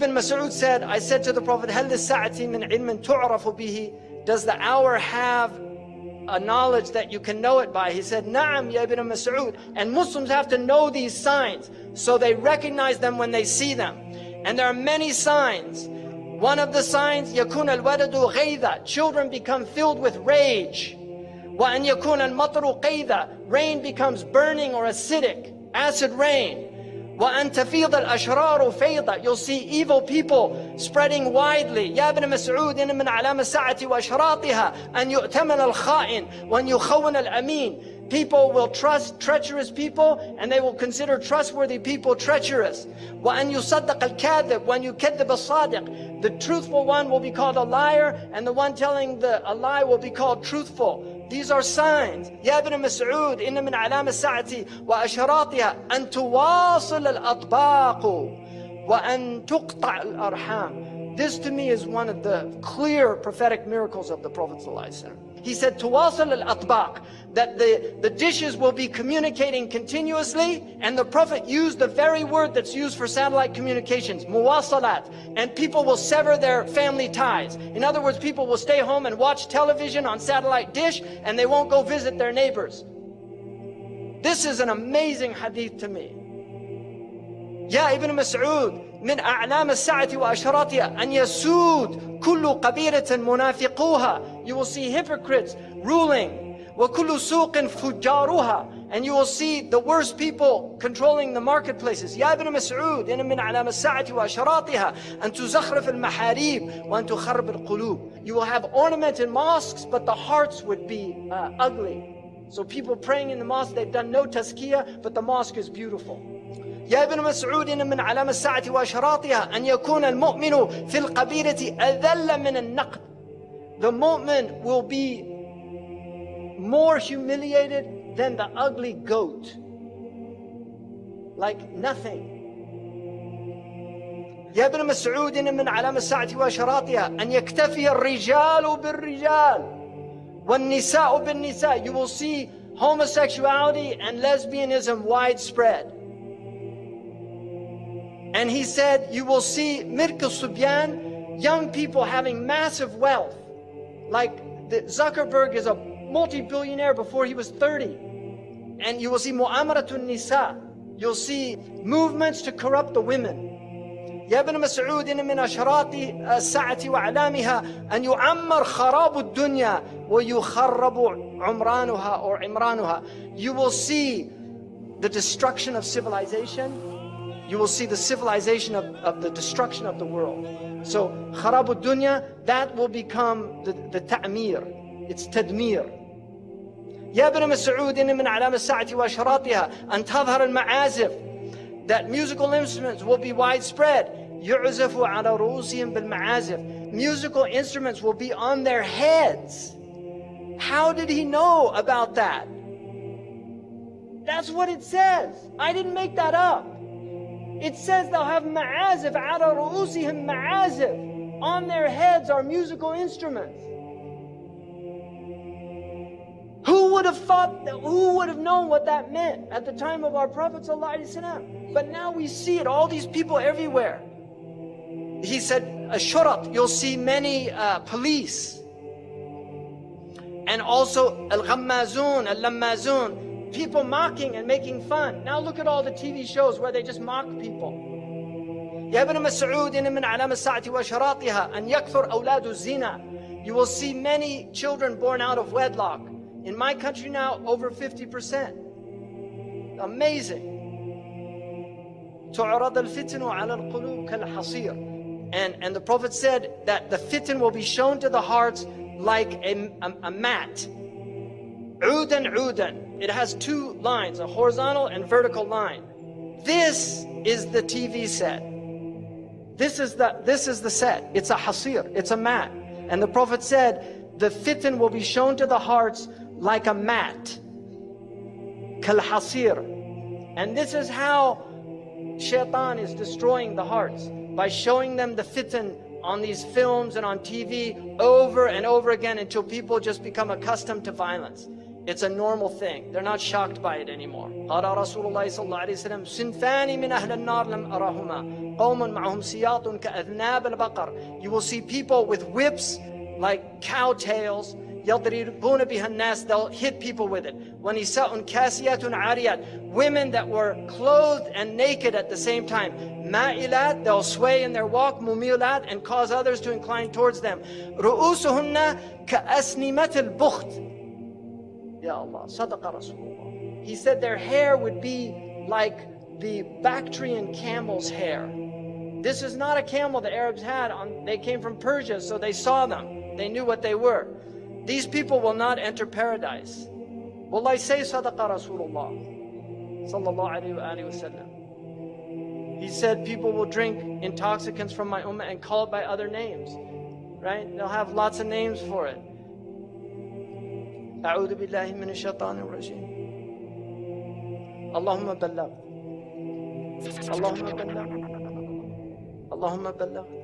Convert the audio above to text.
Ibn Mas'ud said, I said to the Prophet, هل للساعة من علم تعرف به? Does the hour have a knowledge that you can know it by? He said, Na'am, ya Ibn Mas'ud. And Muslims have to know these signs so they recognize them when they see them. And there are many signs. One of the signs, يكون الولد غيظا. Children become filled with rage. وأن يكون المطر قيظا. Rain becomes burning or acidic, acid rain. وأن تفيض الأشرار فيضا You'll see evil people spreading widely يا ابن مسعود إن من علام الساعة وأشراطها أن يؤتمن الخائن وأن يخون الأمين People will trust treacherous people and they will consider trustworthy people treacherous. وأن يصدق الكاذب وأن يكذب الصادق The truthful one will be called a liar and the one telling the, a lie will be called truthful. These are signs. يا ابن مسعود إن من علام الساعة وأشراطها أن تواصل الأطباق وأن تقطع الأرحام. This to me is one of the clear prophetic miracles of the Prophet ﷺ. He said, Tuwasil al-atbaq, that the, the dishes will be communicating continuously, and the Prophet used the very word that's used for satellite communications, muwasalat, and people will sever their family ties. In other words, people will stay home and watch television on satellite dish, and they won't go visit their neighbors. This is an amazing hadith to me. يا ابن مسعود من أعلام الساعة وأشراطها أن يسود كل قبيلة منافقوها You will see hypocrites ruling وكل سوق فجارها And you will see the worst people controlling the marketplaces. يا ابن مسعود إن من علام الساعة وأشراطها أن تزخرف المحاريب وأن تخرب القلوب You will have ornamented mosques, but the hearts would be uh, ugly. So people praying in the mosque, they've done no tazkiyah, but the mosque is beautiful. يا ابن مسعود إن من علام الساعة وأشراطها أن يكون المؤمن في القبيلة أذل من النقد. The mu'min will be more humiliated than the ugly goat. Like nothing. يا ابن مسعود إن من علام الساعة وأشراطها أن يكتفي الرجال بالرجال والنساء بالنساء. You will see homosexuality and lesbianism widespread. And he said, you will see Mirk Subyan, young people having massive wealth. Like the, Zuckerberg is a multi-billionaire before he was 30. And you will see Mu'amaratun Nisa. You'll see movements to corrupt the women. يا ابن مسعود إن من أشراط الساعة وأعلامها أن يعمر خراب الدنيا ويخرب عمرانها or عمرانها. You will see the destruction of civilization you will see the civilization of, of the destruction of the world. So, kharabu dunya, that will become the, the ta'mir. It's tadmir. يا ابن مسعود إن من علام الساعة وأشراطها أن تظهر المعازف that musical instruments will be widespread يعزف على رؤوسهم بالمعازف musical instruments will be on their heads how did he know about that that's what it says I didn't make that up it says they'll have ma'azif, ala ru'usihim ma'azif. On their heads are musical instruments. Who would have thought, that, who would have known what that meant at the time of our Prophet ﷺ? But now we see it, all these people everywhere. He said, Ashurat, you'll see many uh, police. And also, al-ghammazun, al-lammazun, people mocking and making fun. Now look at all the TV shows where they just mock people. يا ابن مسعود إن من علام الساعة وشراطها أن يكثر أولاد الزنا. You will see many children born out of wedlock. In my country now, over 50%. Amazing. تعرض الفتن على القلوب كالحصير. And, and the Prophet said that the fitan will be shown to the hearts like a, a, a mat. Udan udan. it has two lines, a horizontal and vertical line. This is the TV set. This is the this is the set. It's a hasir, it's a mat. And the Prophet said, the fitan will be shown to the hearts like a mat. Kal hasir. And this is how shaitan is destroying the hearts by showing them the fitan on these films and on TV over and over again until people just become accustomed to violence. It's a normal thing. They're not shocked by it anymore. قال رسول الله صلى الله عليه وسلم صنفان من أهل النار لم أرهما قوم معهم سياط كأذناب البقر You will see people with whips like cow tails يضربون بها الناس They'll hit people with it ونساء كاسيات عاريات Women that were clothed and naked at the same time مائلات They'll sway in their walk مميلات and cause others to incline towards them رؤوسهن كأسنمة البخت Ya Allah, Sadaqa Rasulullah. He said their hair would be like the Bactrian camel's hair. This is not a camel the Arabs had. On, they came from Persia, so they saw them. They knew what they were. These people will not enter paradise. Will I say Sadaqa Rasulullah? Sallallahu alayhi wa sallam. He said people will drink intoxicants from my ummah and call it by other names. Right? They'll have lots of names for it. أعوذ بالله من الشيطان الرجيم. اللهم بلغ. اللهم بلغ. اللهم بلغ.